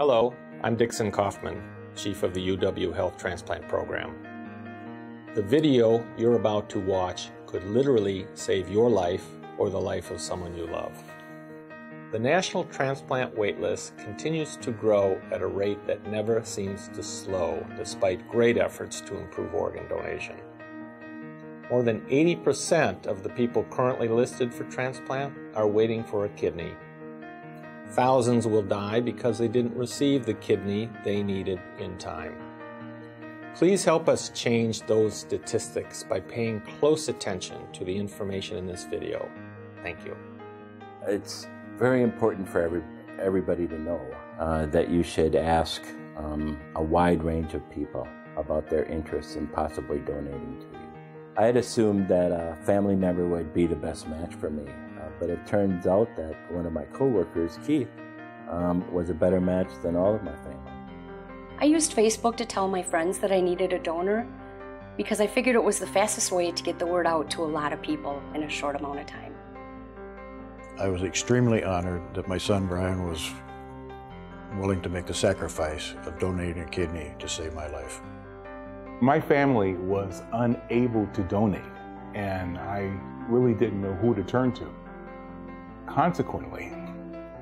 Hello, I'm Dixon Kaufman, Chief of the UW Health Transplant Program. The video you're about to watch could literally save your life or the life of someone you love. The national transplant waitlist continues to grow at a rate that never seems to slow despite great efforts to improve organ donation. More than 80% of the people currently listed for transplant are waiting for a kidney. Thousands will die because they didn't receive the kidney they needed in time. Please help us change those statistics by paying close attention to the information in this video. Thank you. It's very important for every, everybody to know uh, that you should ask um, a wide range of people about their interests in possibly donating to you. I had assumed that a family member would be the best match for me, but it turns out that one of my coworkers, Keith, um, was a better match than all of my family. I used Facebook to tell my friends that I needed a donor because I figured it was the fastest way to get the word out to a lot of people in a short amount of time. I was extremely honored that my son Brian was willing to make the sacrifice of donating a kidney to save my life. My family was unable to donate, and I really didn't know who to turn to. Consequently,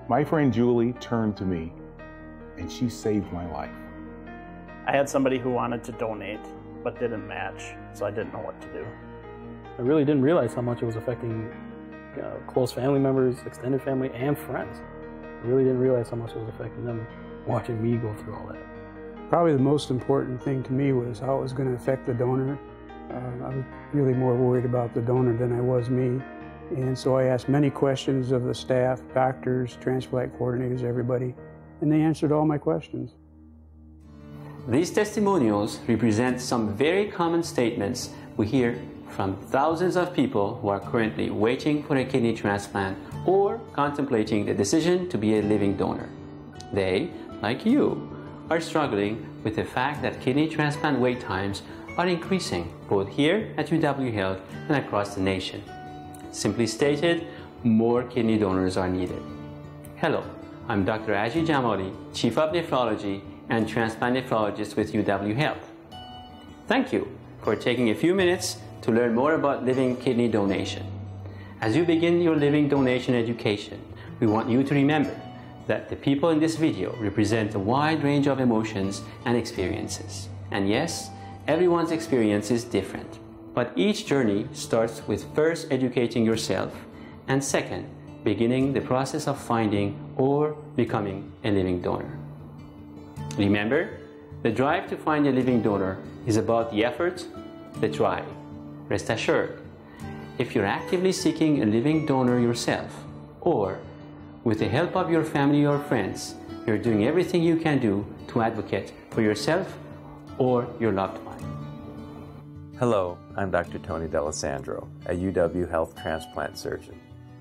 my friend Julie turned to me, and she saved my life. I had somebody who wanted to donate but didn't match, so I didn't know what to do. I really didn't realize how much it was affecting you know, close family members, extended family, and friends. I really didn't realize how much it was affecting them watching me go through all that. Probably the most important thing to me was how it was going to affect the donor. Uh, I was really more worried about the donor than I was me. And so I asked many questions of the staff, doctors, transplant coordinators, everybody, and they answered all my questions. These testimonials represent some very common statements we hear from thousands of people who are currently waiting for a kidney transplant or contemplating the decision to be a living donor. They, like you, are struggling with the fact that kidney transplant wait times are increasing both here at UW Health and across the nation. Simply stated, more kidney donors are needed. Hello, I'm Dr. Aji Djamali, Chief of Nephrology and Transplant Nephrologist with UW Health. Thank you for taking a few minutes to learn more about living kidney donation. As you begin your living donation education, we want you to remember that the people in this video represent a wide range of emotions and experiences. And yes, everyone's experience is different. But each journey starts with first educating yourself and second, beginning the process of finding or becoming a living donor. Remember, the drive to find a living donor is about the effort, the drive. Rest assured, if you're actively seeking a living donor yourself, or with the help of your family or friends, you're doing everything you can do to advocate for yourself or your loved one. Hello, I'm Dr. Tony D'Alessandro, a UW Health transplant surgeon.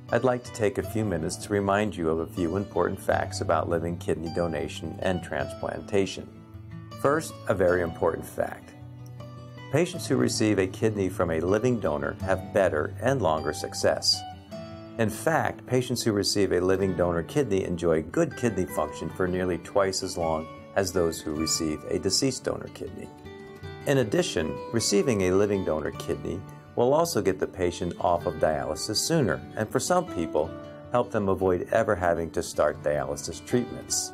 I'd like to take a few minutes to remind you of a few important facts about living kidney donation and transplantation. First, a very important fact. Patients who receive a kidney from a living donor have better and longer success. In fact, patients who receive a living donor kidney enjoy good kidney function for nearly twice as long as those who receive a deceased donor kidney. In addition, receiving a living donor kidney will also get the patient off of dialysis sooner, and for some people, help them avoid ever having to start dialysis treatments.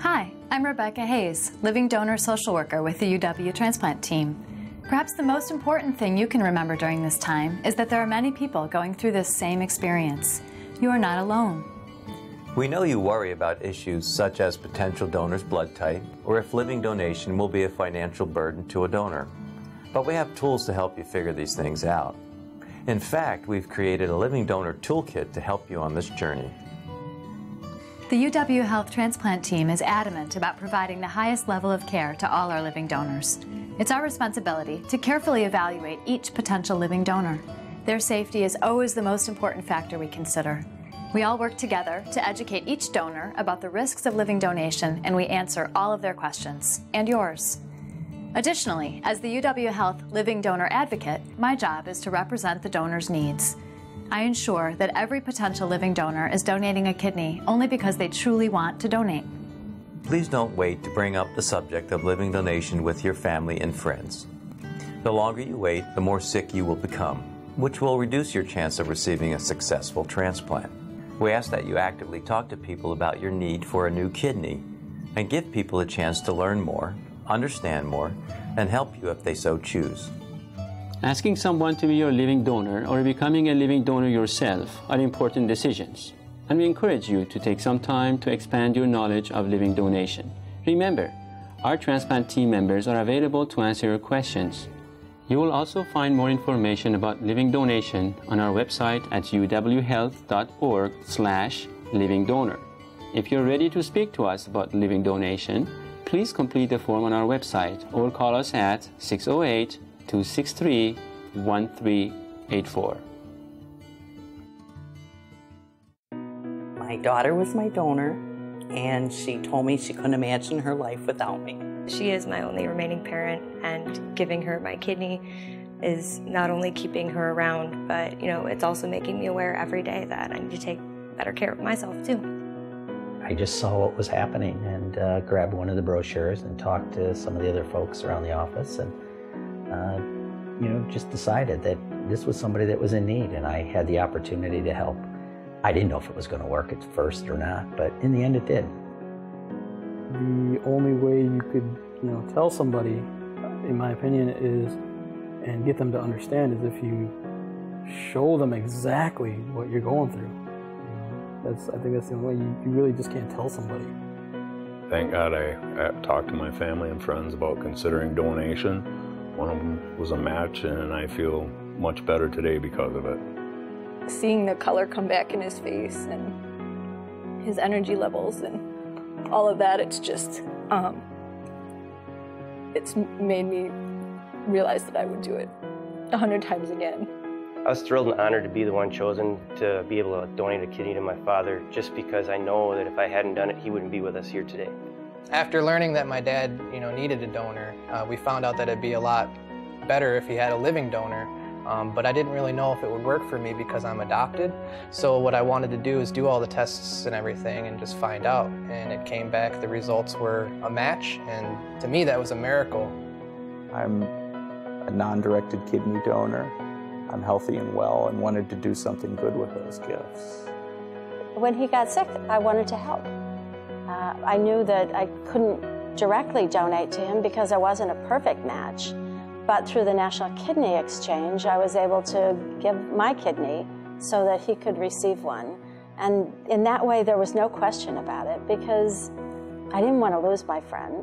Hi, I'm Rebecca Hayes, living donor social worker with the UW transplant team. Perhaps the most important thing you can remember during this time is that there are many people going through this same experience. You are not alone. We know you worry about issues such as potential donor's blood type or if living donation will be a financial burden to a donor. But we have tools to help you figure these things out. In fact, we've created a living donor toolkit to help you on this journey. The UW Health Transplant Team is adamant about providing the highest level of care to all our living donors. It's our responsibility to carefully evaluate each potential living donor. Their safety is always the most important factor we consider. We all work together to educate each donor about the risks of living donation, and we answer all of their questions, and yours. Additionally, as the UW Health Living Donor Advocate, my job is to represent the donor's needs. I ensure that every potential living donor is donating a kidney only because they truly want to donate. please don't wait to bring up the subject of living donation with your family and friends. The longer you wait, the more sick you will become, which will reduce your chance of receiving a successful transplant. We ask that you actively talk to people about your need for a new kidney and give people a chance to learn more, understand more, and help you if they so choose. Asking someone to be your living donor or becoming a living donor yourself are important decisions, and we encourage you to take some time to expand your knowledge of living donation. Remember, our transplant team members are available to answer your questions. You will also find more information about living donation on our website at uwhealth.org slash living donor. If you're ready to speak to us about living donation, please complete the form on our website or call us at 608 263 1384. My daughter was my donor, and she told me she couldn't imagine her life without me. She is my only remaining parent, and giving her my kidney is not only keeping her around, but you know, it's also making me aware every day that I need to take better care of myself too. I just saw what was happening and uh, grabbed one of the brochures and talked to some of the other folks around the office and uh, you know just decided that this was somebody that was in need and I had the opportunity to help. I didn't know if it was going to work at first or not, but in the end it did. The only way you could, you know, tell somebody, in my opinion, is and get them to understand is if you show them exactly what you're going through. That's I think that's the only way you, you really just can't tell somebody. Thank God I, I talked to my family and friends about considering donation. One of them was a match, and I feel much better today because of it. Seeing the color come back in his face and his energy levels and all of that, it's just, um, it's made me realize that I would do it a hundred times again. I was thrilled and honored to be the one chosen to be able to donate a kidney to my father just because I know that if I hadn't done it, he wouldn't be with us here today. After learning that my dad, you know, needed a donor, uh, we found out that it'd be a lot better if he had a living donor. Um, but I didn't really know if it would work for me because I'm adopted. So what I wanted to do is do all the tests and everything and just find out. And it came back, the results were a match, and to me that was a miracle. I'm a non-directed kidney donor. I'm healthy and well and wanted to do something good with those gifts. When he got sick, I wanted to help. Uh, I knew that I couldn't directly donate to him because I wasn't a perfect match. But through the National Kidney Exchange, I was able to give my kidney so that he could receive one. And in that way, there was no question about it because I didn't want to lose my friend.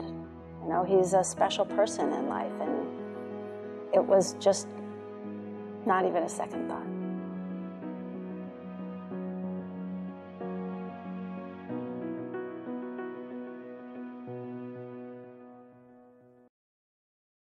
You know, he's a special person in life, and it was just not even a second thought.